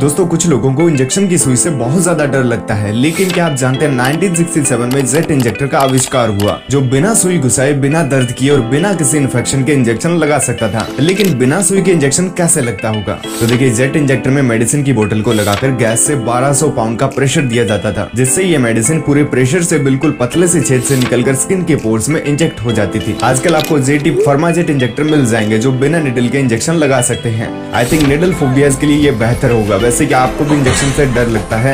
दोस्तों, कुछ लोगों को इंजेक्शन की सुई से बहुत ज़्यादा डर लगता है, लेकिन क्या आप जानते हैं 1967 में जेट इंजेक्टर का आविष्कार हुआ, जो बिना सुई घुसाए, बिना दर्द किए और बिना किसी इन्फेक्शन के इंजेक्शन लगा सकता था। लेकिन बिना सुई के इंजेक्शन कैसे लगता होगा? तो देखिए जेट इंजेक्टर में मेडिसिन की बोतल को लगाकर गैस से 1200 पाउंड का प्रेशर दिया जाता था, जिससे ये मेडिसिन पूरे प्रेशर से बिल्कुल पतले से छेद से निकलकर स्किन के पोर्स में इंजेक्ट हो जाती थी। आजकल आपको जेटी फर्माजेट इंजेक्टर मिल जाएँगे, जो बिना निडल के इंजेक्शन लगा सकते हैं। आई थिंक निडल फोबियाज के लिए ये बेहतर होगा। वैसे कि आपको भी इंजेक्शन से डर लगता है।